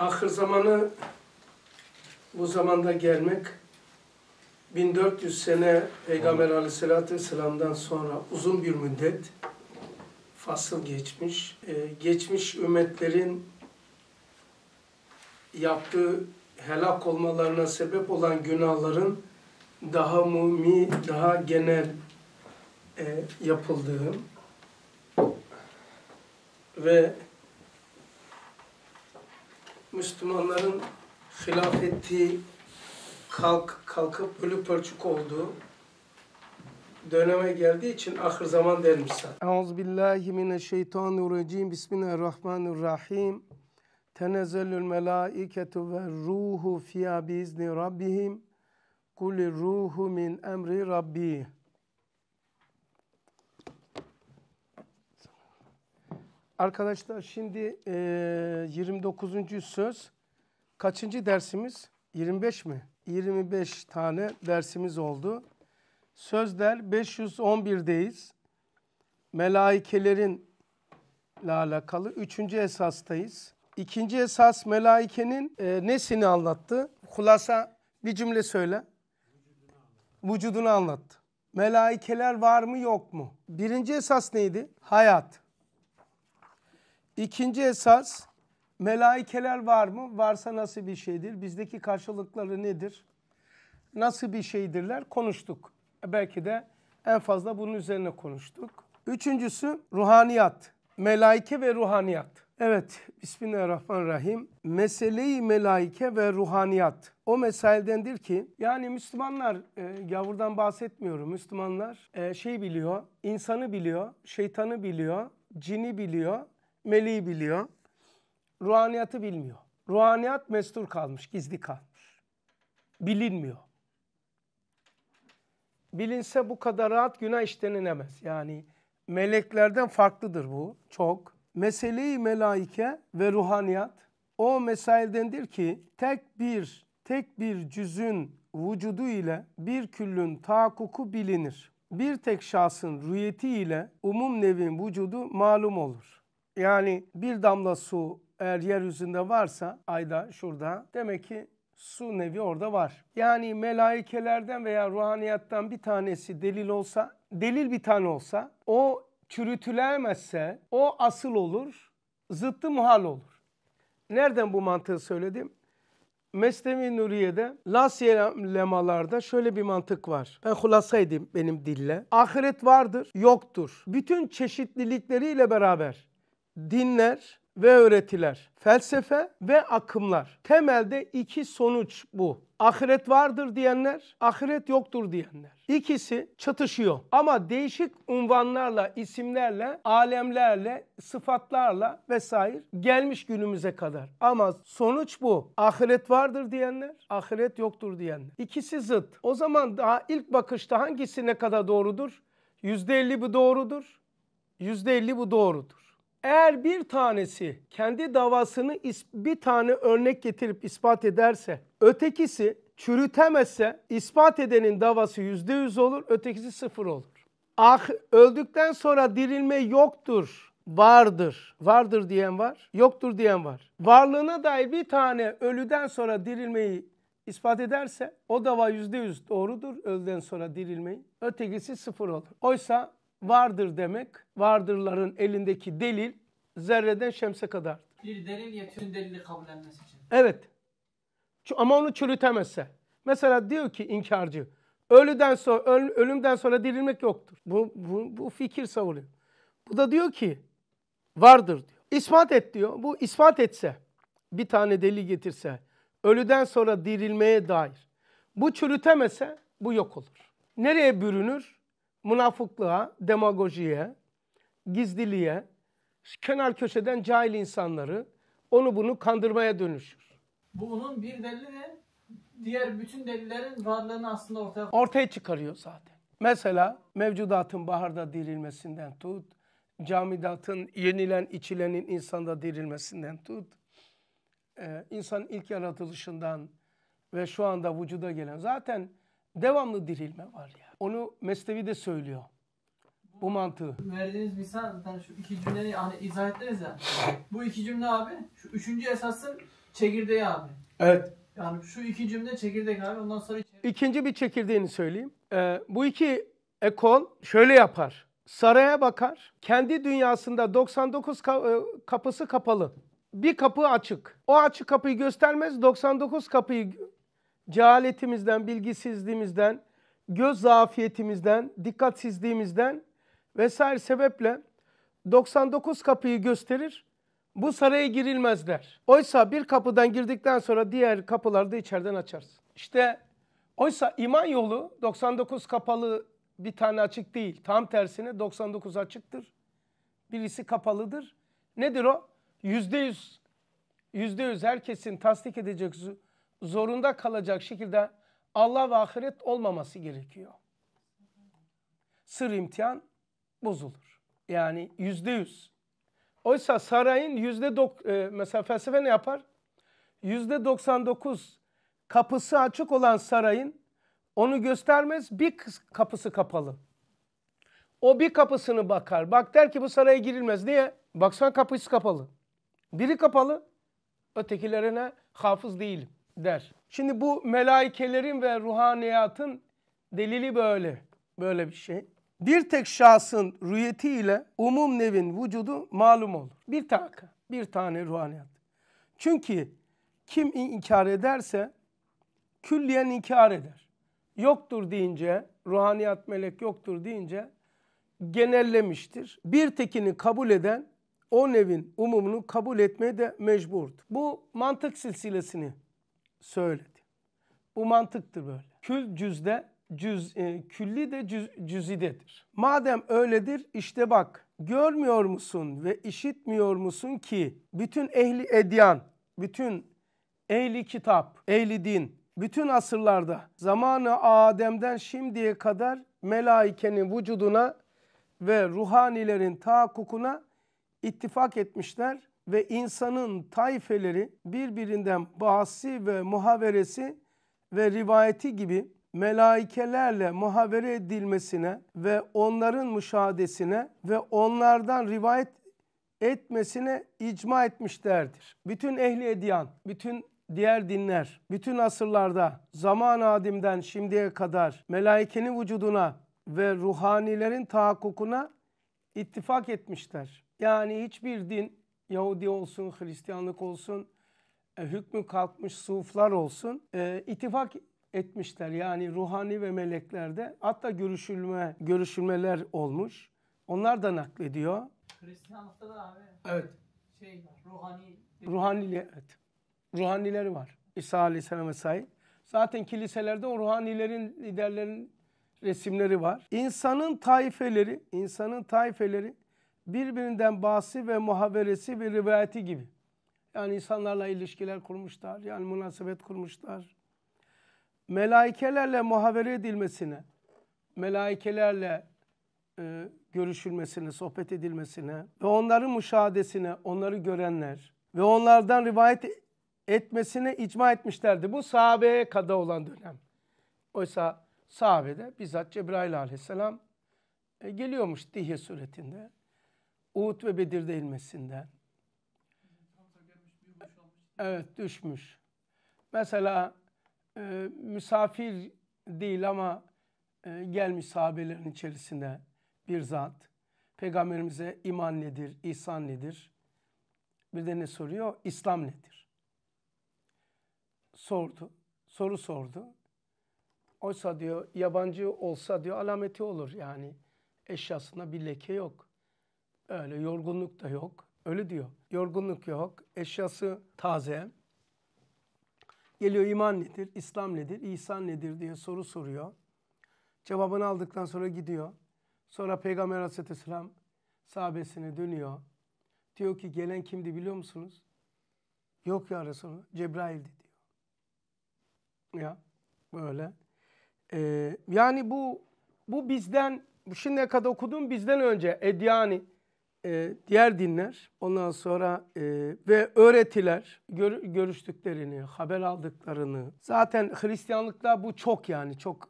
ahir zamanı bu zamanda gelmek 1400 sene Peygamber aleyhissalatü vesselam'dan sonra uzun bir müddet fasıl geçmiş. Ee, geçmiş ümmetlerin yaptığı helak olmalarına sebep olan günahların daha mumi, daha genel e, yapıldığı ve Müslümanların hilaf ettiği, kalk, kalkıp ölü pörçük olduğu döneme geldiği için ahir zaman denmiş zaten. Euzubillahimineşşeytanirracim. Bismillahirrahmanirrahim. Tenezzelül melâiketu ve ruhu fiyâ biizni rabbihim. Kulli ruhu min emri rabbi. Arkadaşlar şimdi e, 29. söz kaçıncı dersimiz? 25 mi? 25 tane dersimiz oldu. Sözler 511'deyiz. Melaikelerin ile alakalı. Üçüncü esastayız. İkinci esas melaikenin e, nesini anlattı? Hulasa bir cümle söyle. Vücudunu anlattı. Melaikeler var mı yok mu? Birinci esas neydi? Hayat. İkinci esas melaikeler var mı? Varsa nasıl bir şeydir? Bizdeki karşılıkları nedir? Nasıl bir şeydirler? Konuştuk. Belki de en fazla bunun üzerine konuştuk. Üçüncüsü ruhaniyat. Melaike ve ruhaniyat. Evet, Bismillahirrahmanirrahim. Meseleyi melaike ve ruhaniyat. O meseldendir ki, yani Müslümanlar, e, gavurdan bahsetmiyorum. Müslümanlar e, şey biliyor, insanı biliyor, şeytanı biliyor, cini biliyor, meleği biliyor. Ruhaniyatı bilmiyor. Ruhaniyat mestur kalmış, gizli kalmış. Bilinmiyor. Bilinse bu kadar rahat günah işlenilemez. Yani meleklerden farklıdır bu çok. Meseleyi melaike ve ruhaniyat o mesaildendir ki tek bir tek bir cüzün vücudu ile bir küllün tahakkuku bilinir. Bir tek şahsın rüyeti ile umum nevin vücudu malum olur. Yani bir damla su eğer yeryüzünde varsa ayda şurada demek ki su nevi orada var. Yani melaikelerden veya ruhaniyattan bir tanesi delil olsa, delil bir tane olsa o çürütülemezse o asıl olur, zıttı muhal olur. Nereden bu mantığı söyledim? Mesnevi Nuriye'de Lasye lemalarda şöyle bir mantık var. Ben hulasa edeyim benim dille. Ahiret vardır, yoktur. Bütün çeşitlilikleriyle beraber dinler ve öğretiler, felsefe ve akımlar. Temelde iki sonuç bu. Ahiret vardır diyenler, ahiret yoktur diyenler. İkisi çatışıyor ama değişik unvanlarla, isimlerle, alemlerle, sıfatlarla vesaire gelmiş günümüze kadar. Ama sonuç bu. Ahiret vardır diyenler, ahiret yoktur diyenler. İkisi zıt. O zaman daha ilk bakışta hangisi ne kadar doğrudur? %50 bu doğrudur, %50 bu doğrudur. Eğer bir tanesi kendi davasını bir tane örnek getirip ispat ederse, ötekisi çürütemezse ispat edenin davası yüzde yüz olur, ötekisi sıfır olur. Ah öldükten sonra dirilme yoktur, vardır. Vardır diyen var, yoktur diyen var. Varlığına dair bir tane ölüden sonra dirilmeyi ispat ederse o dava yüzde yüz doğrudur. Öldükten sonra dirilmeyi. Ötekisi sıfır olur. Oysa vardır demek, vardırların elindeki delil zerreden şemse kadar. Bir delil yetiyor delili kabullenmesi için. Evet. Ama onu çürütemezse. Mesela diyor ki inkarcı, ölüden sonra öl, ölümden sonra dirilmek yoktur. Bu, bu, bu fikir savuruyor. Bu da diyor ki vardır diyor. İspat et diyor. Bu ispat etse, bir tane delil getirse, ölüden sonra dirilmeye dair. Bu çürütemese bu yok olur. Nereye bürünür? Münafıklığa, demagojiye, gizliliğe, kenar köşeden cahil insanları onu bunu kandırmaya dönüşür. Bunun bir delili de diğer bütün delillerin varlığını aslında ortaya ortaya çıkarıyor zaten. Mesela mevcudatın baharda dirilmesinden tut, camidatın yenilen içilenin insanda dirilmesinden tut, e, insan ilk yaratılışından ve şu anda vücuda gelen zaten devamlı dirilme var ya. Onu Mesnevi de söylüyor bu mantığı. Verdiğiniz misal ben şu iki cümleyi hani izah ettiniz ya. bu iki cümle abi şu üçüncü esasın çekirdeği abi. Evet. Yani şu iki cümle çekirdek abi. Ondan sonra İkinci bir çekirdeğini söyleyeyim. Ee, bu iki ekol şöyle yapar. Saraya bakar. Kendi dünyasında 99 ka- e, kapısı kapalı. Bir kapı açık. O açık kapıyı göstermez. 99 kapıyı cehaletimizden, bilgisizliğimizden, göz zafiyetimizden, dikkatsizliğimizden vesaire sebeple 99 kapıyı gösterir. Bu saraya girilmez der. Oysa bir kapıdan girdikten sonra diğer kapıları da içeriden açarsın. İşte oysa iman yolu 99 kapalı bir tane açık değil. Tam tersine 99 açıktır. Birisi kapalıdır. Nedir o? Yüzde yüz, yüzde yüz herkesin tasdik edecek, zorunda kalacak şekilde Allah ve ahiret olmaması gerekiyor. Sır imtihan bozulur. Yani yüzde yüz. Oysa sarayın yüzde dok, e, mesela felsefe ne yapar? Yüzde 99 kapısı açık olan sarayın onu göstermez bir kapısı kapalı. O bir kapısını bakar. Bak der ki bu saraya girilmez. Niye? Baksan kapısı kapalı. Biri kapalı, ötekilerine hafız değilim der. Şimdi bu melaikelerin ve ruhaniyatın delili böyle. Böyle bir şey. Bir tek şahsın rüyetiyle umum nevin vücudu malum olur. Bir tane, bir tane ruhaniyat. Çünkü kim inkar ederse külliyen inkar eder. Yoktur deyince, ruhaniyat melek yoktur deyince genellemiştir. Bir tekini kabul eden o nevin umumunu kabul etmeye de mecburdur. Bu mantık silsilesini söyledi. Bu mantıktır böyle. Kül cüzde, cüz, e, külli de cüz, cüzidedir. Madem öyledir işte bak görmüyor musun ve işitmiyor musun ki bütün ehli edyan, bütün ehli kitap, ehli din, bütün asırlarda zamanı Adem'den şimdiye kadar melaikenin vücuduna ve ruhanilerin tahakkukuna ittifak etmişler ve insanın tayfeleri birbirinden bahsi ve muhaveresi ve rivayeti gibi melaikelerle muhavere edilmesine ve onların müşahadesine ve onlardan rivayet etmesine icma etmişlerdir. Bütün ehli edyan, bütün diğer dinler, bütün asırlarda zaman adimden şimdiye kadar melaikenin vücuduna ve ruhanilerin tahakkukuna ittifak etmişler. Yani hiçbir din, Yahudi olsun, Hristiyanlık olsun, e, hükmü kalkmış suflar olsun, e, ittifak etmişler. Yani ruhani ve meleklerde hatta görüşülme, görüşülmeler olmuş. Onlar da naklediyor. Hristiyanlıkta da abi Evet. şey var. Ruhani Ruhaniler, evet. Ruhanileri var. İsa Aleyhisselam'a sahip. Zaten kiliselerde o ruhanilerin, liderlerin resimleri var. İnsanın taifeleri, insanın taifeleri birbirinden bahsi ve muhaberesi ve rivayeti gibi. Yani insanlarla ilişkiler kurmuşlar, yani münasebet kurmuşlar. Melaikelerle muhabere edilmesine, melaikelerle e, görüşülmesine, sohbet edilmesine ve onların müşahadesine, onları görenler ve onlardan rivayet etmesine icma etmişlerdi. Bu sahabeye kadar olan dönem. Oysa sahabede bizzat Cebrail aleyhisselam e, geliyormuş Dihye suretinde. Uhud ve Bedir'de ilmesinden. Evet düşmüş. Mesela e, misafir değil ama e, gelmiş sahabelerin içerisinde bir zat. Peygamberimize iman nedir, ihsan nedir? Bir de ne soruyor? İslam nedir? Sordu. Soru sordu. Oysa diyor yabancı olsa diyor alameti olur yani. Eşyasında bir leke yok. Öyle yorgunluk da yok. Öyle diyor. Yorgunluk yok. Eşyası taze. Geliyor iman nedir, İslam nedir, İhsan nedir diye soru soruyor. Cevabını aldıktan sonra gidiyor. Sonra Peygamber Aleyhisselam sahabesine dönüyor. Diyor ki gelen kimdi biliyor musunuz? Yok ya Resulallah. Cebrail'di diyor. Ya böyle. Ee, yani bu bu bizden şimdiye kadar okuduğum bizden önce Edyani e, diğer dinler ondan sonra e, ve öğretiler gör, görüştüklerini, haber aldıklarını zaten Hristiyanlıkta bu çok yani çok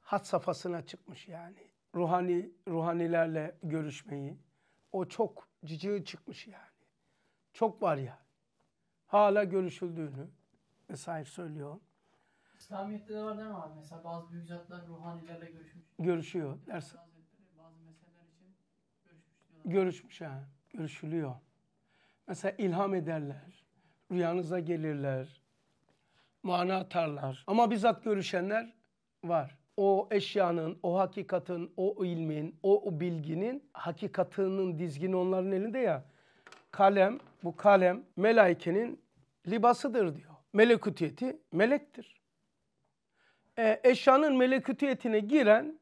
hat safhasına çıkmış yani. Ruhani ruhanilerle görüşmeyi o çok cicığı çıkmış yani. Çok var ya. hala görüşüldüğünü vesaire söylüyor. İslamiyet'te de var değil mi abi? Mesela bazı büyük zatlar ruhanilerle görüşmüş. Görüşüyor. Ders Hazretleri bazı meseleler için görüşmüş ha. Görüşülüyor. Mesela ilham ederler. Rüyanıza gelirler. Mana atarlar. Ama bizzat görüşenler var. O eşyanın, o hakikatin, o ilmin, o, o bilginin hakikatının dizgini onların elinde ya. Kalem, bu kalem melaikenin libasıdır diyor. Melekutiyeti melektir. E, eşyanın melekutiyetine giren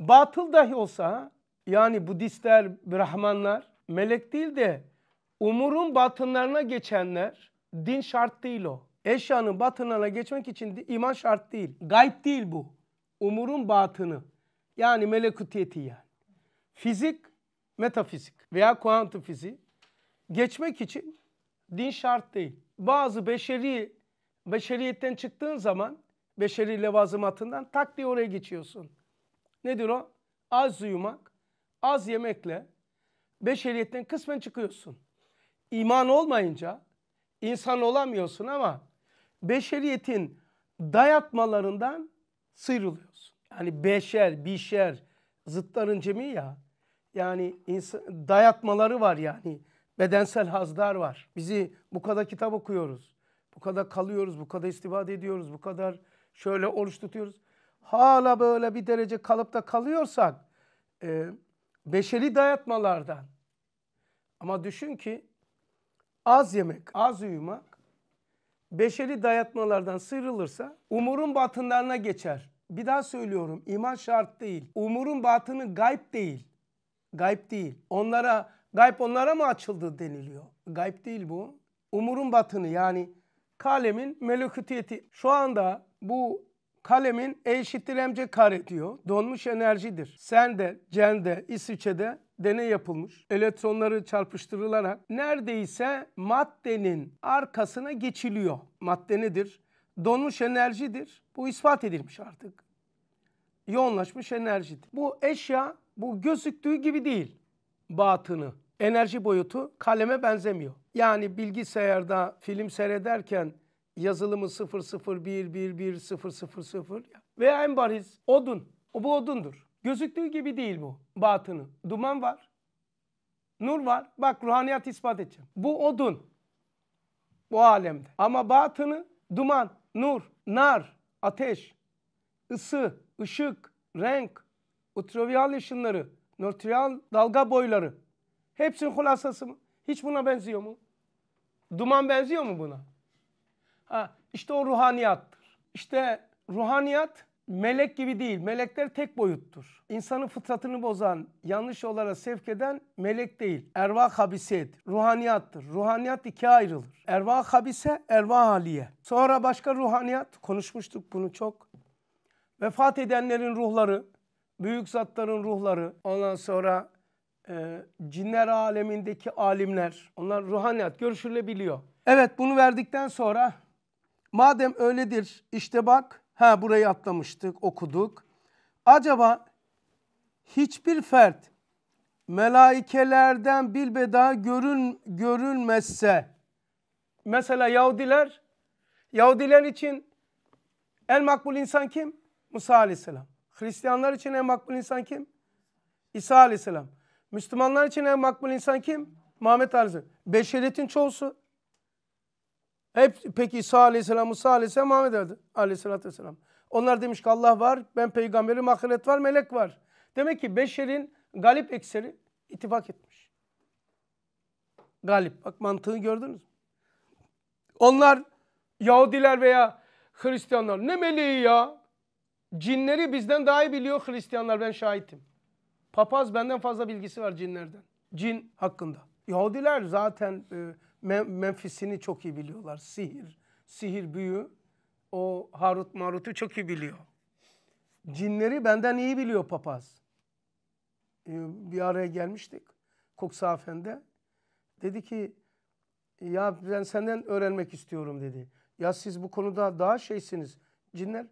batıl dahi olsa yani Budistler, Brahmanlar melek değil de umurun batınlarına geçenler din şart değil o. Eşyanın batınlarına geçmek için de iman şart değil. Gayb değil bu. Umurun batını. Yani melekutiyeti yani. Fizik, metafizik veya kuantum fiziği geçmek için din şart değil. Bazı beşeri beşeriyetten çıktığın zaman beşeri levazımatından tak diye oraya geçiyorsun. Nedir o? Az uyumak, az yemekle beşeriyetten kısmen çıkıyorsun. İman olmayınca insan olamıyorsun ama beşeriyetin dayatmalarından sıyrılıyorsun. Yani beşer, bişer, zıtların cemi ya. Yani insan, dayatmaları var yani. Bedensel hazlar var. Bizi bu kadar kitap okuyoruz. Bu kadar kalıyoruz, bu kadar istibade ediyoruz, bu kadar şöyle oruç tutuyoruz. Hala böyle bir derece kalıp da kalıyorsak e, beşeri dayatmalardan. Ama düşün ki az yemek, az uyumak beşeri dayatmalardan sıyrılırsa umurun batınlarına geçer. Bir daha söylüyorum iman şart değil. Umurun batını gayb değil. Gayb değil. Onlara gayb onlara mı açıldı deniliyor. Gayb değil bu. Umurun batını yani kalemin melekutiyeti. Şu anda bu kalemin E eşittir mc kare diyor. Donmuş enerjidir. Sende, Cende, İsviçre'de deney yapılmış. Elektronları çarpıştırılarak neredeyse maddenin arkasına geçiliyor. Madde nedir? Donmuş enerjidir. Bu ispat edilmiş artık. Yoğunlaşmış enerjidir. Bu eşya bu gözüktüğü gibi değil. Batını, enerji boyutu kaleme benzemiyor. Yani bilgisayarda film seyrederken yazılımı 001110000 veya en bariz odun. O bu odundur. Gözüktüğü gibi değil bu batını. Duman var. Nur var. Bak ruhaniyat ispat edeceğim. Bu odun. Bu alemde. Ama batını duman, nur, nar, ateş, ısı, ışık, renk, ultraviyal ışınları, nötriyal dalga boyları. Hepsinin hulasası mı? Hiç buna benziyor mu? Duman benziyor mu buna? Ha, işte o ruhaniyattır. İşte ruhaniyat melek gibi değil. Melekler tek boyuttur. İnsanın fıtratını bozan, yanlış olarak sevk eden melek değil. Ervah habisedir. Ruhaniyattır. Ruhaniyat ikiye ayrılır. Ervah habise, ervah haliye. Sonra başka ruhaniyat, konuşmuştuk bunu çok. Vefat edenlerin ruhları, büyük zatların ruhları, ondan sonra e, cinler alemindeki alimler, onlar ruhaniyat görüşülebiliyor. Evet bunu verdikten sonra madem öyledir işte bak ha burayı atlamıştık okuduk. Acaba hiçbir fert melaikelerden bilbeda görün, görülmezse mesela Yahudiler Yahudiler için en makbul insan kim? Musa Aleyhisselam. Hristiyanlar için en makbul insan kim? İsa Aleyhisselam. Müslümanlar için en makbul insan kim? Muhammed Aleyhisselam. Beşeriyetin çoğusu. Hep peki İsa Aleyhisselam, Musa Aleyhisselam, Muhammed Aleyhisselatü Vesselam. Onlar demiş ki Allah var, ben peygamberim, ahiret var, melek var. Demek ki beşerin galip ekseri ittifak etmiş. Galip. Bak mantığı gördünüz mü? Onlar Yahudiler veya Hristiyanlar ne meleği ya? Cinleri bizden daha iyi biliyor Hristiyanlar ben şahitim. Papaz benden fazla bilgisi var cinlerden. Cin hakkında. Yahudiler zaten e, menfisini çok iyi biliyorlar. Sihir, sihir büyü. O Harut Marut'u çok iyi biliyor. Cinleri benden iyi biliyor papaz. E, bir araya gelmiştik. Koksafen'de. Dedi ki ya ben senden öğrenmek istiyorum dedi. Ya siz bu konuda daha şeysiniz. Cinler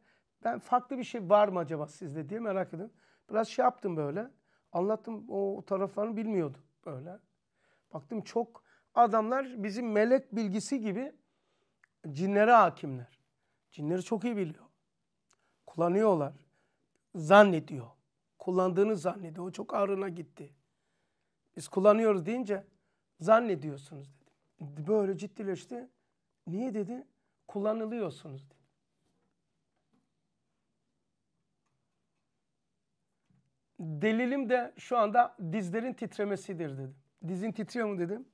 ben farklı bir şey var mı acaba sizde diye merak edin. Biraz şey yaptım böyle. Anlattım o taraflarını bilmiyordu böyle. Baktım çok adamlar bizim melek bilgisi gibi cinlere hakimler. Cinleri çok iyi biliyor. Kullanıyorlar. Zannediyor. Kullandığını zannediyor. O çok ağrına gitti. Biz kullanıyoruz deyince zannediyorsunuz dedi. Böyle ciddileşti. Niye dedi? Kullanılıyorsunuz dedi. Delilim de şu anda dizlerin titremesidir dedim. Dizin titriyor mu dedim.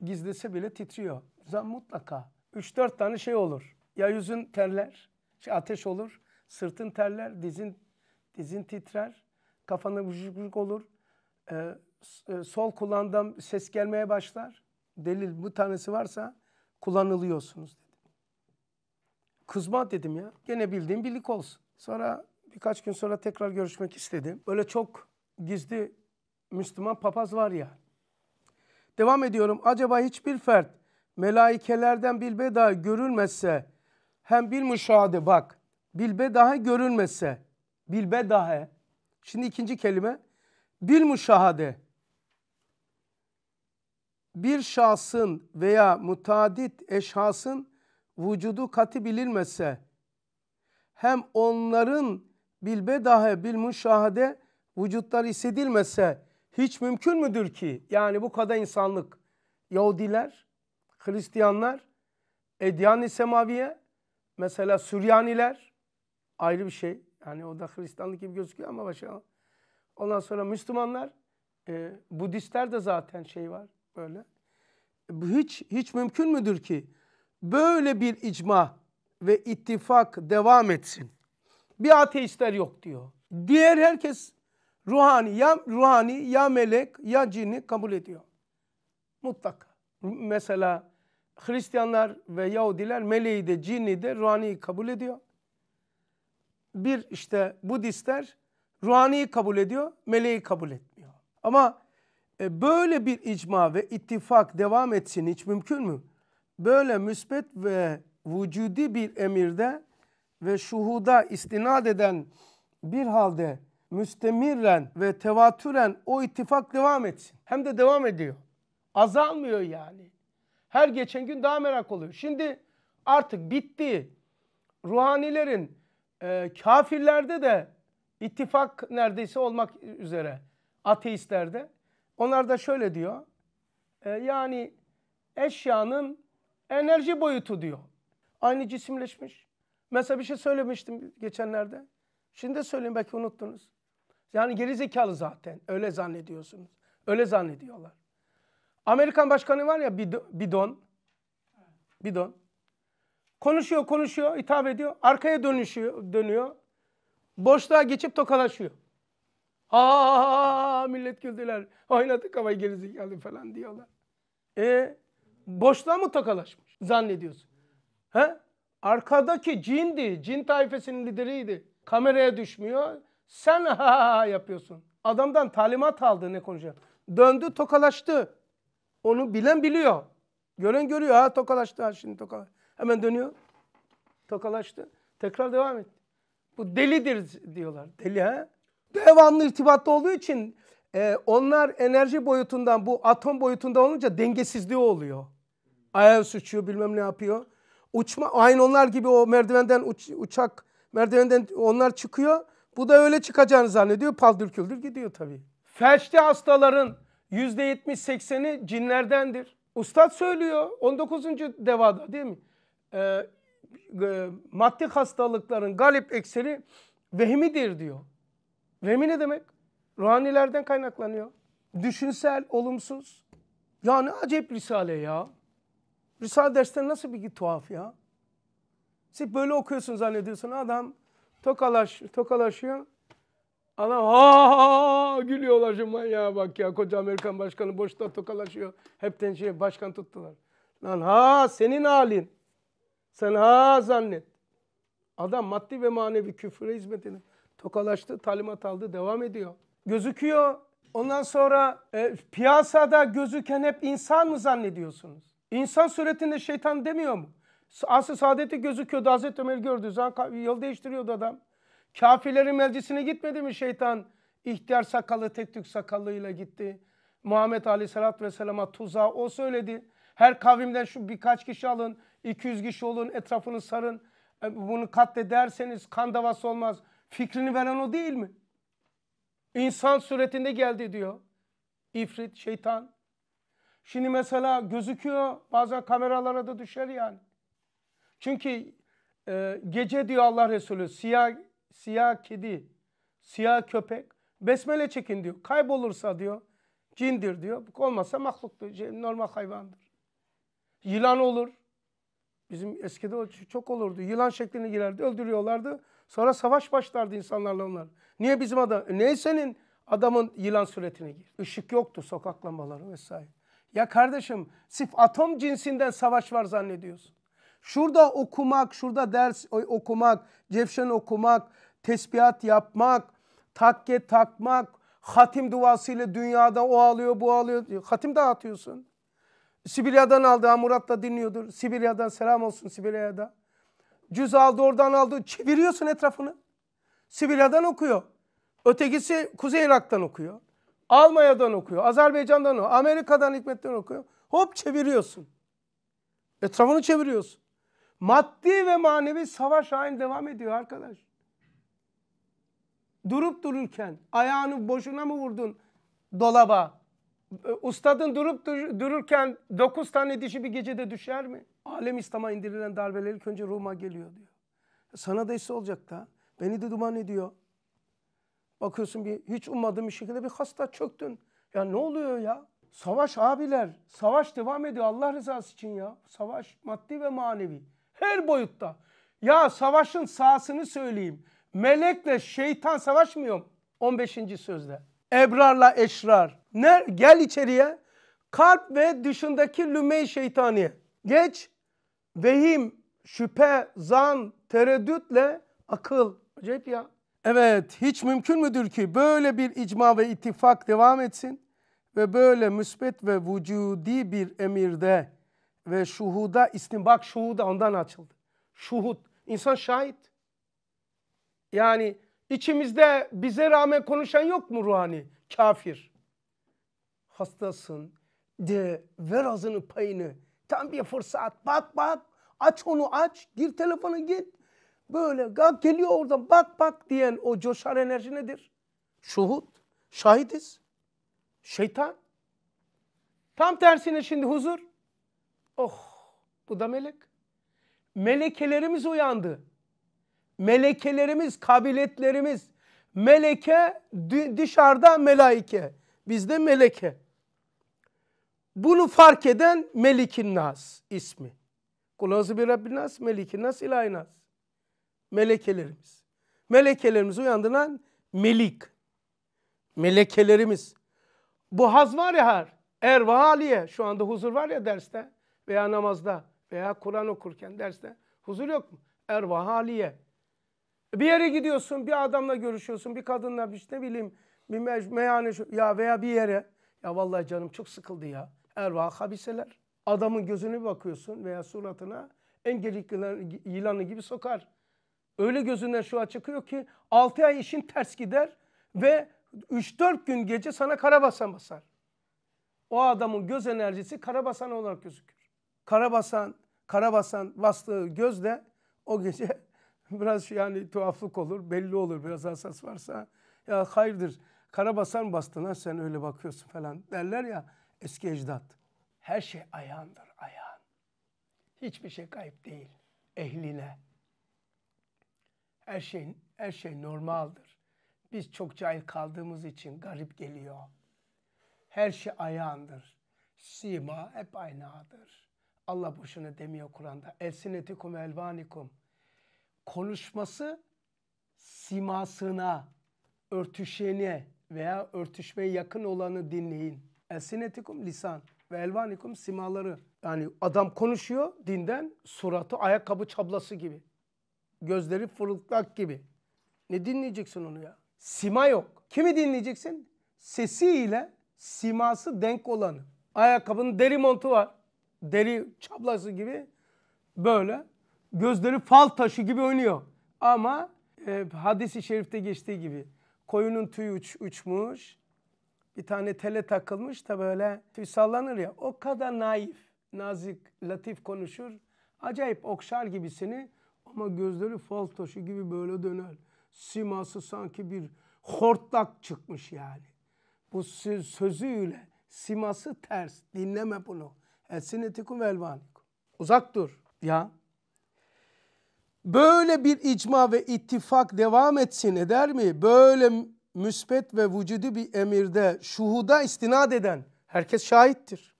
Gizlese bile titriyor. Zaten mutlaka. 3-4 tane şey olur. Ya yüzün terler, şey ateş olur. Sırtın terler, dizin dizin titrer. Kafanda vıcık vıcık olur. Ee, e, sol kulağından ses gelmeye başlar. Delil bu tanesi varsa kullanılıyorsunuz dedi. Kızma dedim ya. Gene bildiğim birlik olsun. Sonra birkaç gün sonra tekrar görüşmek istedim. Öyle çok gizli Müslüman papaz var ya. Devam ediyorum. Acaba hiçbir fert melaikelerden bilbeda görülmezse hem bir müşahede bak bilbedahe görülmezse bilbedahe şimdi ikinci kelime bil müşahade bir şahsın veya mutadit eşhasın vücudu katı bilinmezse hem onların bilbedahe bil müşahede vücutlar hissedilmezse hiç mümkün müdür ki? Yani bu kadar insanlık Yahudiler, Hristiyanlar, Edyan-ı Semaviye, mesela Süryaniler ayrı bir şey. Yani o da Hristiyanlık gibi gözüküyor ama başka. Ondan sonra Müslümanlar, e, Budistler de zaten şey var böyle. Hiç hiç mümkün müdür ki böyle bir icma ve ittifak devam etsin? Bir ateistler yok diyor. Diğer herkes ruhani ya ruhani ya melek ya cini kabul ediyor. Mutlaka. Mesela Hristiyanlar ve Yahudiler meleği de cini de ruhaniyi kabul ediyor. Bir işte Budistler ruhaniyi kabul ediyor, meleği kabul etmiyor. Ama e, böyle bir icma ve ittifak devam etsin hiç mümkün mü? Böyle müsbet ve vücudi bir emirde ve şuhuda istinad eden bir halde müstemirren ve tevatüren o ittifak devam etsin. Hem de devam ediyor. Azalmıyor yani. Her geçen gün daha merak oluyor. Şimdi artık bitti. Ruhanilerin e, kafirlerde de ittifak neredeyse olmak üzere. Ateistlerde. Onlar da şöyle diyor. E, yani eşyanın enerji boyutu diyor. Aynı cisimleşmiş. Mesela bir şey söylemiştim geçenlerde. Şimdi de söyleyeyim belki unuttunuz. Yani geri zekalı zaten. Öyle zannediyorsunuz. Öyle zannediyorlar. Amerikan başkanı var ya bidon. Bidon. Konuşuyor konuşuyor hitap ediyor. Arkaya dönüşüyor, dönüyor. Boşluğa geçip tokalaşıyor. Ha millet güldüler. Oynadık kafayı gerizekalı falan diyorlar. E boşluğa mı tokalaşmış zannediyorsun? He? Arkadaki cindi. Cin tayfesinin lideriydi. Kameraya düşmüyor. Sen ha yapıyorsun. Adamdan talimat aldı ne konuşuyor. Döndü tokalaştı. Onu bilen biliyor. Gören görüyor. Ha tokalaştı ha şimdi tokalaştı. Hemen dönüyor. Tokalaştı. Tekrar devam et. Bu delidir diyorlar. Deli ha? Devamlı irtibatta olduğu için e, onlar enerji boyutundan bu atom boyutunda olunca dengesizliği oluyor. Ayağı suçuyor bilmem ne yapıyor. Uçma aynı onlar gibi o merdivenden uç, uçak merdivenden onlar çıkıyor. Bu da öyle çıkacağını zannediyor. Paldır küldür gidiyor tabii. Felçli hastaların %70-80'i cinlerdendir. Ustad söylüyor 19. devada değil mi? Ee, e, maddi hastalıkların galip ekseri vehmidir diyor. Vehmi ne demek? Ruhanilerden kaynaklanıyor. Düşünsel, olumsuz. Ya ne acayip Risale ya. Risale dersleri nasıl bir tuhaf ya. Siz böyle okuyorsun zannediyorsun adam Tokalaş, tokalaşıyor. Adam ha, gülüyorlar şu manyağa bak ya. Koca Amerikan başkanı boşta tokalaşıyor. Hepten şey başkan tuttular. Lan ha senin halin. Sen ha zannet. Adam maddi ve manevi küfüre hizmetini tokalaştı, talimat aldı, devam ediyor. Gözüküyor. Ondan sonra e, piyasada gözüken hep insan mı zannediyorsunuz? İnsan suretinde şeytan demiyor mu? Asıl saadeti gözüküyordu. Hazreti Ömer gördüğü zaman yol değiştiriyordu adam. Kafirlerin meclisine gitmedi mi şeytan? İhtiyar sakalı, tek tük sakallıyla gitti. Muhammed Aleyhisselatü Vesselam'a tuzağı o söyledi. Her kavimden şu birkaç kişi alın. 200 kişi olun, etrafını sarın. E, bunu katlederseniz kan davası olmaz. Fikrini veren o değil mi? İnsan suretinde geldi diyor. İfrit, şeytan. Şimdi mesela gözüküyor bazen kameralara da düşer yani. Çünkü e, gece diyor Allah Resulü siyah siyah kedi, siyah köpek besmele çekin diyor. Kaybolursa diyor cindir diyor. Olmazsa mahluktur, normal hayvandır. Yılan olur. Bizim eskide çok olurdu. Yılan şeklini girerdi, öldürüyorlardı. Sonra savaş başlardı insanlarla onlar. Niye bizim adam? Ne senin adamın yılan suretine gir? Işık yoktu, sokak lambaları vesaire. Ya kardeşim, sırf atom cinsinden savaş var zannediyorsun. Şurada okumak, şurada ders okumak, cevşen okumak, tesbihat yapmak, takke takmak, hatim duasıyla dünyada o alıyor, bu alıyor. Hatim dağıtıyorsun. Sibirya'dan aldı, ha Murat da dinliyordur. Sibirya'dan selam olsun Sibirya'da. Cüz aldı, oradan aldı. Çeviriyorsun etrafını. Sibirya'dan okuyor. Ötekisi Kuzey Irak'tan okuyor. Almanya'dan okuyor. Azerbaycan'dan okuyor. Amerika'dan Hikmet'ten okuyor. Hop çeviriyorsun. Etrafını çeviriyorsun. Maddi ve manevi savaş aynı devam ediyor arkadaş. Durup dururken ayağını boşuna mı vurdun dolaba? Ustadın durup dururken dokuz tane dişi bir gecede düşer mi? Alem İslam'a indirilen darbeler ilk önce Rum'a geliyor diyor. Sana da ise olacak da. Beni de duman ediyor. Bakıyorsun bir hiç ummadığın bir şekilde bir hasta çöktün. Ya ne oluyor ya? Savaş abiler. Savaş devam ediyor Allah rızası için ya. Savaş maddi ve manevi. Her boyutta. Ya savaşın sahasını söyleyeyim. Melekle şeytan savaşmıyor 15. sözde. Ebrarla eşrar. Ne? Gel içeriye. Kalp ve dışındaki lüme şeytaniye. Geç. Vehim, şüphe, zan, tereddütle akıl. Acayip ya. Evet, hiç mümkün müdür ki böyle bir icma ve ittifak devam etsin ve böyle müsbet ve vücudi bir emirde ve şuhuda istim bak şuhuda ondan açıldı. Şuhud. İnsan şahit. Yani içimizde bize rağmen konuşan yok mu ruhani? Kafir. Hastasın. De ver ağzının payını. Tam bir fırsat. Bak bak. Aç onu aç. Gir telefonu git. Böyle geliyor oradan bak bak diyen o coşar enerji nedir? Şuhud. Şahidiz. Şeytan. Tam tersine şimdi huzur. Oh bu da melek. Melekelerimiz uyandı. Melekelerimiz, kabiliyetlerimiz. Meleke dışarıda melaike. Bizde meleke. Bunu fark eden Melikin Nas ismi. Kulazı bir Rabbin Nas, Melikin Nas, İlahi Nas. Melekelerimiz. Melekelerimizi uyandıran melik. Melekelerimiz. Bu haz var ya her. Erva haliye. Şu anda huzur var ya derste veya namazda veya Kur'an okurken derste. Huzur yok mu? Erva haliye. Bir yere gidiyorsun, bir adamla görüşüyorsun, bir kadınla bir ne bileyim bir me meyhane ya veya bir yere. Ya vallahi canım çok sıkıldı ya. Erva habiseler. Adamın gözüne bakıyorsun veya suratına en gelik yılanı gibi sokar. Öyle gözünden şu an çıkıyor ki 6 ay işin ters gider ve 3-4 gün gece sana karabasan basar. O adamın göz enerjisi karabasan olarak gözükür. Karabasan, karabasan bastığı gözle o gece biraz yani tuhaflık olur, belli olur biraz hassas varsa. Ya hayırdır karabasan bastın ha sen öyle bakıyorsun falan derler ya eski ecdat. Her şey ayağındır ayağın. Hiçbir şey kayıp değil. Ehline. Her şey her şey normaldir. Biz çok cahil kaldığımız için garip geliyor. Her şey ayağındır. Sima hep aynıdır. Allah boşuna demiyor Kur'an'da. Elsinetikum elvanikum. Konuşması simasına, örtüşene veya örtüşmeye yakın olanı dinleyin. Elsinetikum lisan ve elvanikum simaları. Yani adam konuşuyor dinden suratı ayakkabı çablası gibi. Gözleri fırıldak gibi. Ne dinleyeceksin onu ya? Sima yok. Kimi dinleyeceksin? Sesiyle siması denk olanı. Ayakkabının deri montu var. Deri çablası gibi böyle. Gözleri fal taşı gibi oynuyor. Ama e, hadisi şerifte geçtiği gibi koyunun tüyü uç, uçmuş. Bir tane tele takılmış da böyle tüy sallanır ya. O kadar naif, nazik, latif konuşur. Acayip okşar gibisini ama gözleri fal taşı gibi böyle döner. Siması sanki bir hortlak çıkmış yani. Bu sözüyle siması ters. Dinleme bunu. Elsinetikum velvanikum. Uzak dur ya. Böyle bir icma ve ittifak devam etsin eder mi? Böyle müspet ve vücudu bir emirde şuhuda istinad eden herkes şahittir.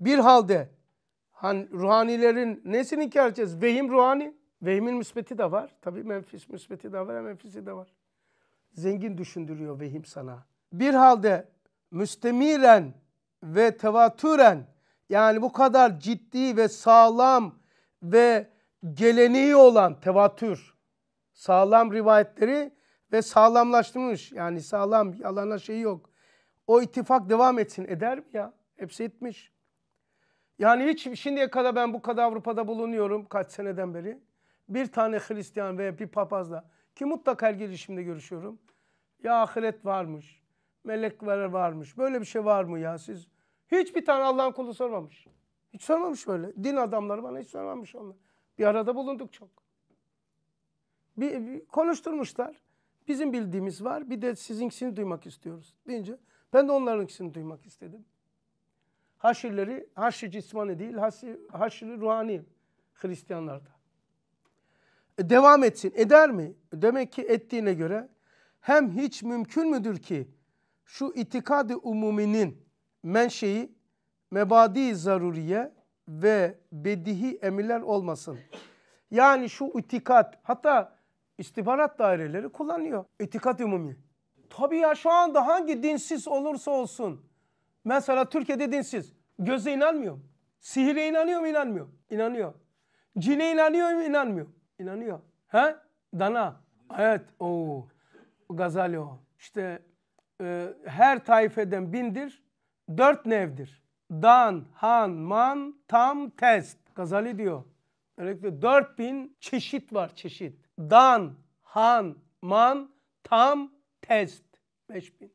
Bir halde hani ruhanilerin nesini inkar edeceğiz? Vehim ruhani. Vehimin müspeti de var. Tabii menfis müspeti de var, menfisi de var. Zengin düşündürüyor vehim sana. Bir halde müstemiren ve tevatüren yani bu kadar ciddi ve sağlam ve geleneği olan tevatür, sağlam rivayetleri ve sağlamlaştırmış. Yani sağlam, yalana şey yok. O ittifak devam etsin. Eder mi ya? Hepsi etmiş. Yani hiç şimdiye kadar ben bu kadar Avrupa'da bulunuyorum kaç seneden beri. Bir tane Hristiyan veya bir papazla ki mutlaka her gelişimde görüşüyorum. Ya ahiret varmış, melekler varmış. Böyle bir şey var mı ya siz? Hiçbir tane Allah'ın kulu sormamış. Hiç sormamış böyle. Din adamları bana hiç sormamış onlar. Bir arada bulunduk çok. Bir, bir konuşturmuşlar. Bizim bildiğimiz var. Bir de sizinkisini duymak istiyoruz deyince ben de onlarınkisini duymak istedim. Haşirleri, haşir cismani değil, haşir ruhani Hristiyanlarda. E, devam etsin. Eder mi? Demek ki ettiğine göre hem hiç mümkün müdür ki şu itikadi umuminin menşei mebadi zaruriye ve bedihi emirler olmasın. Yani şu itikat hatta istihbarat daireleri kullanıyor. İtikat umumi. Tabii ya şu anda hangi dinsiz olursa olsun. Mesela Türkiye'de dinsiz. Göze inanmıyor. Sihire inanıyor mu? İnanmıyor. İnanıyor. Cine inanıyor mu? İnanmıyor. İnanıyor. He? Dana. Evet. Oo. Gazali o. İşte e, her taifeden bindir. Dört nevdir. Dan, han, man, tam, test. Gazali diyor. Özellikle 4000 çeşit var çeşit. Dan, han, man, tam, test. 5000.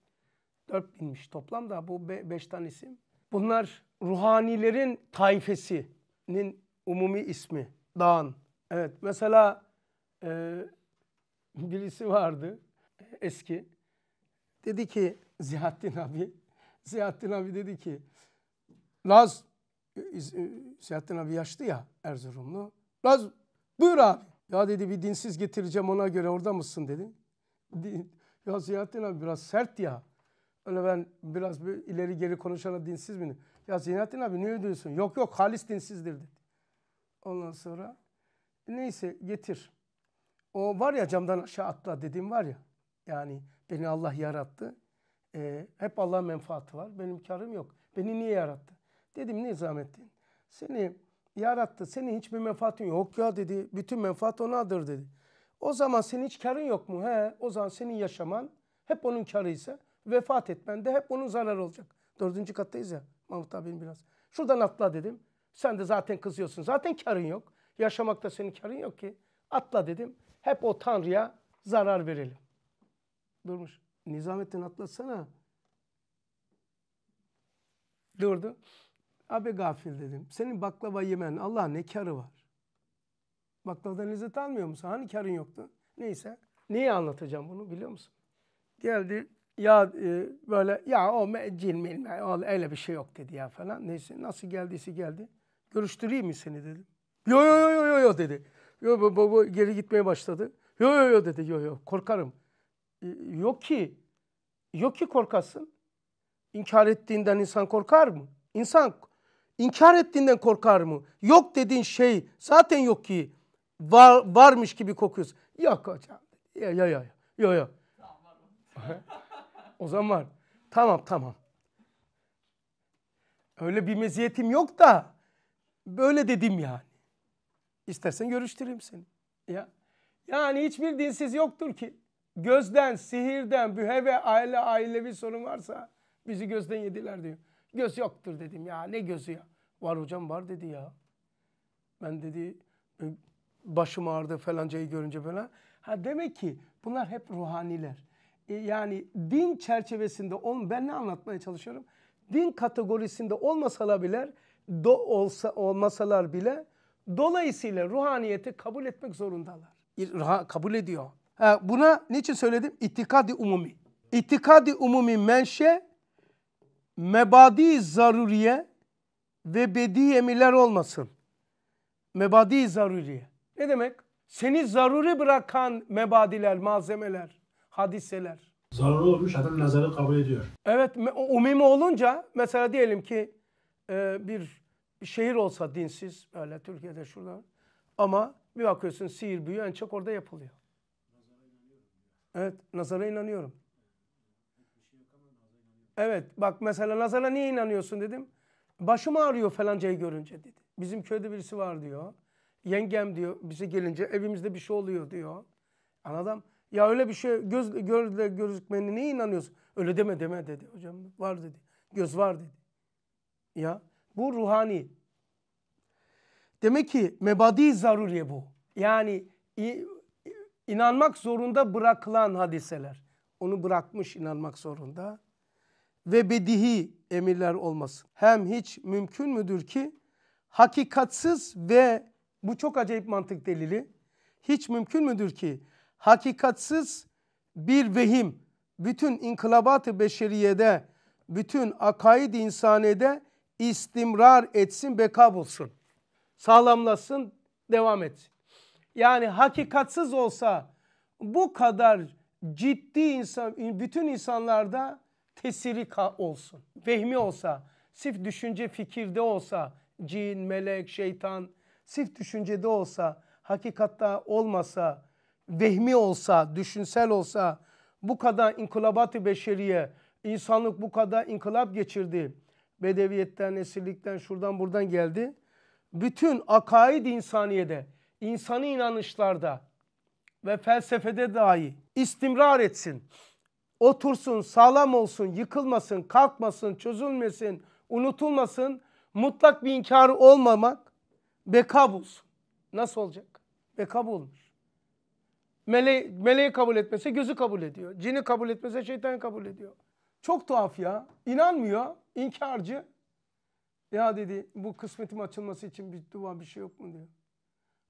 4000'miş toplam da bu 5 tane isim. Bunlar ruhanilerin taifesinin umumi ismi. Dan. Evet mesela e, birisi vardı eski. Dedi ki Ziyaddin abi, Ziyaddin abi dedi ki Laz, Ziyaddin abi yaşlı ya Erzurumlu. Laz buyur abi. Ya dedi bir dinsiz getireceğim ona göre orada mısın dedi. Ya Ziyaddin abi biraz sert ya. Öyle ben biraz bir ileri geri konuşana dinsiz mi? Ya Ziyaddin abi niye diyorsun? Yok yok halis dinsizdir dedi. Ondan sonra neyse getir. O var ya camdan aşağı atla dediğim var ya. Yani beni Allah yarattı. Ee, hep Allah'ın menfaati var. Benim karım yok. Beni niye yarattı? Dedim Nizamettin. Seni yarattı. Senin hiçbir menfaatin yok ya dedi. Bütün menfaat onadır dedi. O zaman senin hiç karın yok mu? He, o zaman senin yaşaman hep onun karıysa vefat etmen de hep onun zararı olacak. Dördüncü kattayız ya Mahmut abim biraz. Şuradan atla dedim. Sen de zaten kızıyorsun. Zaten karın yok. Yaşamakta senin karın yok ki. Atla dedim. Hep o Tanrı'ya zarar verelim. Durmuş. Nizamettin atlasana. Durdu. Abi gafil dedim. Senin baklava yemen Allah ne karı var? Baklavadan lezzet almıyor musun? Hani karın yoktu? Neyse. Niye anlatacağım bunu biliyor musun? Geldi ya e, böyle ya o cin bilmem öyle bir şey yok dedi ya falan. Neyse nasıl geldiyse geldi. Görüştüreyim mi seni dedim. Yo yo yo yo yo dedi. Yo baba geri gitmeye başladı. Yo yo yo dedi. Yo yo korkarım. E, yok ki. Yok ki korkasın. İnkar ettiğinden insan korkar mı? İnsan inkar ettiğinden korkar mı? Yok dediğin şey zaten yok ki. Var, varmış gibi kokuyorsun. Yok hocam. Ya ya ya. Yo yo. o zaman. Tamam tamam. Öyle bir meziyetim yok da böyle dedim yani. İstersen görüştüreyim seni. Ya. Yani hiçbir dinsiz yoktur ki. Gözden, sihirden, büheve, aile, ailevi sorun varsa bizi gözden yediler diyor. Göz yoktur dedim ya ne gözü ya. Var hocam var dedi ya. Ben dedi e, başım ağrıdı falancayı görünce falan. Ha demek ki bunlar hep ruhaniler. E, yani din çerçevesinde ol, ben ne anlatmaya çalışıyorum? Din kategorisinde olmasalar bile do olsa olmasalar bile Dolayısıyla ruhaniyeti kabul etmek zorundalar. Kabul ediyor. Buna niçin söyledim? İtikadi umumi. İtikadi umumi menşe mebadi zaruriye ve bedi emirler olmasın. Mebadi zaruriye. Ne demek? Seni zaruri bırakan mebadiler, malzemeler, hadiseler. Zararlı olmuş adam nazarı kabul ediyor. Evet, umumi olunca mesela diyelim ki e, bir, bir şehir olsa dinsiz, öyle Türkiye'de şurada ama bir bakıyorsun sihir büyü en çok orada yapılıyor. Evet, nazara inanıyorum. Evet, bak mesela nazara niye inanıyorsun dedim. Başım ağrıyor falancayı görünce dedi. Bizim köyde birisi var diyor. Yengem diyor bize gelince evimizde bir şey oluyor diyor. Anladın? Ya öyle bir şey göz gözle gözükmene niye inanıyorsun? Öyle deme deme dedi hocam. Var dedi. Göz var dedi. Ya bu ruhani. Demek ki mebadi zaruriye bu. Yani inanmak zorunda bırakılan hadiseler. Onu bırakmış inanmak zorunda. Ve bedihi emirler olmasın. Hem hiç mümkün müdür ki hakikatsız ve bu çok acayip mantık delili. Hiç mümkün müdür ki hakikatsız bir vehim bütün inkılabat-ı beşeriyede, bütün akaid insaniyede istimrar etsin, beka bulsun. Sağlamlasın, devam etsin. Yani hakikatsız olsa bu kadar ciddi insan, bütün insanlarda tesiri olsun. Vehmi olsa, sif düşünce fikirde olsa, cin, melek, şeytan, sif düşüncede olsa, hakikatta olmasa, vehmi olsa, düşünsel olsa, bu kadar inkılabat-ı beşeriye, insanlık bu kadar inkılap geçirdi. Bedeviyetten, esirlikten, şuradan buradan geldi. Bütün akaid insaniyede, insani inanışlarda ve felsefede dahi istimrar etsin. Otursun, sağlam olsun, yıkılmasın, kalkmasın, çözülmesin, unutulmasın. Mutlak bir inkarı olmamak beka bulsun. Nasıl olacak? Beka bulmuş. Mele meleği kabul etmese gözü kabul ediyor. Cini kabul etmese şeytan kabul ediyor. Çok tuhaf ya. İnanmıyor. inkarcı. Ya dedi bu kısmetim açılması için bir dua bir şey yok mu diyor.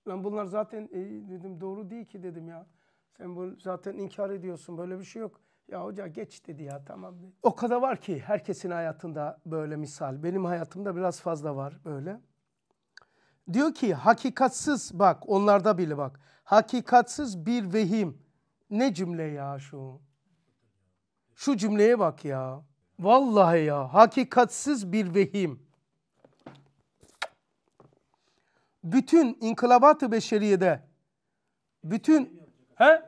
Lan bunlar zaten e, dedim doğru değil ki dedim ya. Sen bunu zaten inkar ediyorsun böyle bir şey yok. Ya hoca geç dedi ya tamam dedi. O kadar var ki herkesin hayatında böyle misal. Benim hayatımda biraz fazla var böyle. Diyor ki hakikatsız bak onlarda bile bak. Hakikatsız bir vehim. Ne cümle ya şu. Şu cümleye bak ya. Vallahi ya hakikatsız bir vehim. Bütün inkılabat-ı beşeriyede bütün he?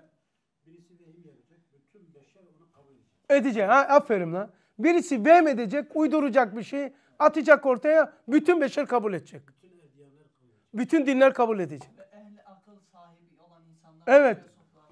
Edecek. Ha, aferin lan. Birisi vehm edecek, uyduracak bir şey, atacak ortaya, bütün beşer kabul edecek. Bütün dinler kabul edecek. Evet.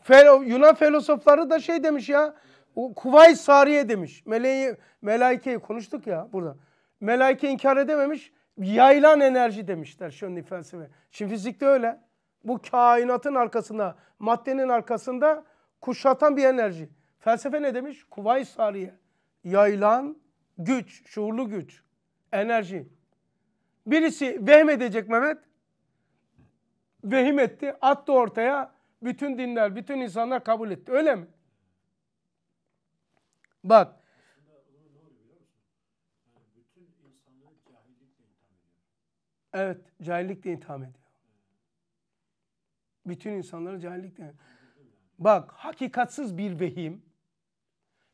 filozoflar, Fel- Yunan filozofları da şey demiş ya. O Kuvay Sariye demiş. Meleği, melaikeyi konuştuk ya burada. Melaike inkar edememiş. Yayılan enerji demişler şimdi felsefe. Şimdi fizikte öyle. Bu kainatın arkasında, maddenin arkasında kuşatan bir enerji. Felsefe ne demiş? Kuvay Sariye. Yayılan güç, şuurlu güç, enerji. Birisi vehmedecek Mehmet. Vehim etti, attı ortaya. Bütün dinler, bütün insanlar kabul etti. Öyle mi? Bak. Evet, cahillikle itham ediyor. Bütün insanları cahillikle. Bak, hakikatsız bir vehim.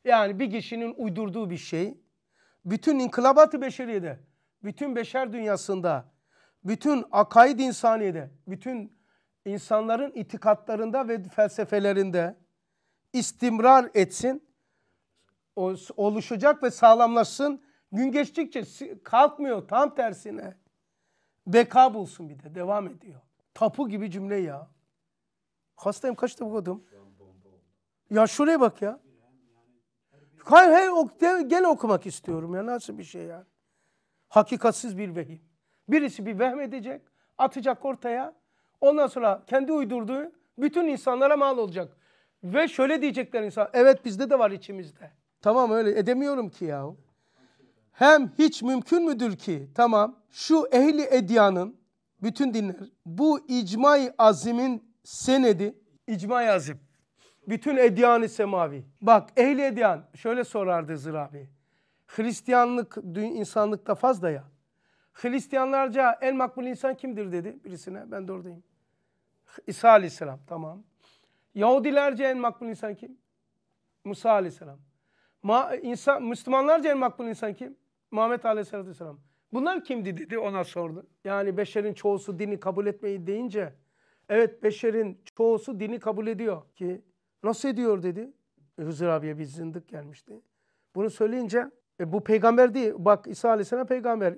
Yani bir kişinin uydurduğu bir şey. Bütün inkılabat-ı beşeriyede, bütün beşer dünyasında, bütün akaid insaniyede, bütün insanların itikatlarında ve felsefelerinde istimrar etsin, oluşacak ve sağlamlaşsın. Gün geçtikçe kalkmıyor, tam tersine. Beka bulsun bir de, devam ediyor. Tapu gibi cümle ya. Hastayım, kaç defa okudum? Ya şuraya bak ya. Hayır, hayır, ok- de- gene okumak istiyorum ya. Nasıl bir şey yani? Hakikatsiz bir vehim. Birisi bir vehmedecek, atacak ortaya. Ondan sonra kendi uydurduğu bütün insanlara mal olacak. Ve şöyle diyecekler insan, evet bizde de var içimizde. Tamam öyle edemiyorum ki ya. Hem hiç mümkün müdür ki tamam şu ehli edyanın Bütün dinler. Bu icma-i azimin senedi, icma-i azim. Bütün edyan-ı semavi. Bak ehli edyan şöyle sorardı Hızır abi. Hristiyanlık insanlıkta fazla ya. Hristiyanlarca en makbul insan kimdir dedi birisine. Ben de oradayım. İsa Aleyhisselam tamam. Yahudilerce en makbul insan kim? Musa Aleyhisselam. Ma insan, Müslümanlarca en makbul insan kim? Muhammed Aleyhisselatü Vesselam. Bunlar kimdi dedi ona sordu. Yani beşerin çoğusu dini kabul etmeyi deyince evet beşerin çoğusu dini kabul ediyor ki nasıl ediyor dedi. E, Hızır abiye bir zındık gelmişti. Bunu söyleyince e, bu peygamber değil. Bak İsa Aleyhisselam peygamber.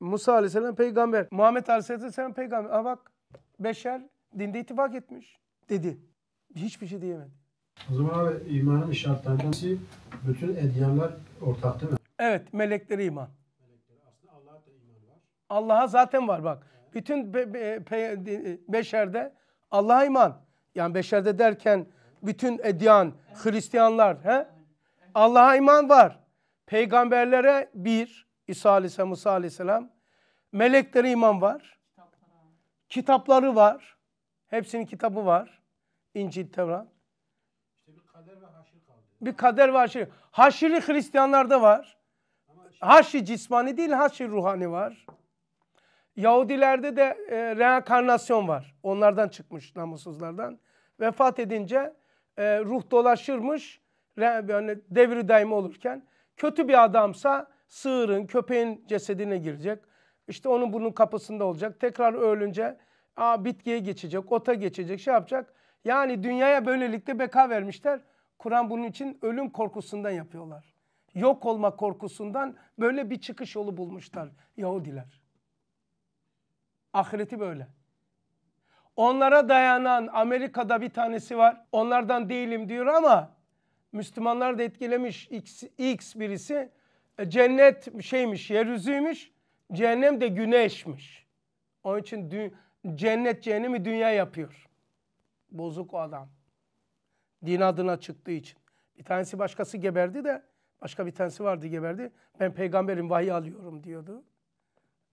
Musa Aleyhisselam peygamber. Muhammed Aleyhisselam peygamber. Aa bak beşer dinde ittifak etmiş dedi. Hiçbir şey diyemedi. O zaman abi imanın şartlarından bütün edyanlar ortak değil mi? Evet melekleri iman. Aslında Allah'a da iman var. Allah'a zaten var bak. Bütün be- be- di- beşerde Allah'a iman. Yani beşerde derken bütün edyan, Hristiyanlar, he? Allah'a iman var. Peygamberlere bir, İsa Aleyhisselam, Musa Aleyhisselam. Meleklere iman var. Kitapları var. Hepsinin kitabı var. İncil, Tevrat. İşte bir kader ve haşir kaldı. Bir kader var. Haşir. Haşiri Hristiyanlarda var. Haşi cismani değil, haşi ruhani var. Yahudilerde de e, reenkarnasyon var. Onlardan çıkmış namussuzlardan. Vefat edince e, ruh dolaşırmış. Yani devri daim olurken. Kötü bir adamsa sığırın, köpeğin cesedine girecek. İşte onun bunun kapısında olacak. Tekrar ölünce aa, bitkiye geçecek, ota geçecek, şey yapacak. Yani dünyaya böylelikle beka vermişler. Kur'an bunun için ölüm korkusundan yapıyorlar. Yok olma korkusundan böyle bir çıkış yolu bulmuşlar Yahudiler. Ahireti böyle. Onlara dayanan Amerika'da bir tanesi var. Onlardan değilim diyor ama Müslümanlar da etkilemiş X, X birisi. E, Cennet şeymiş, yeryüzüymüş. Cehennem de güneşmiş. Onun için dü- cennet cehennemi dünya yapıyor. Bozuk o adam. Din adına çıktığı için. Bir tanesi başkası geberdi de başka bir tanesi vardı geberdi. Ben peygamberin vahiy alıyorum diyordu.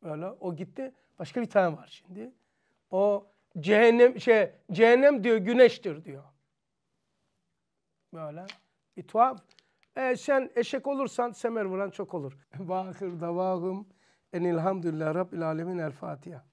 Böyle o gitti. Başka bir tane var şimdi. O cehennem şey cehennem diyor güneştir diyor. Böyle bir tuhaf. E, sen eşek olursan semer vuran çok olur. Vahir davahum enilhamdülillah rabbil alemin el Fatiha.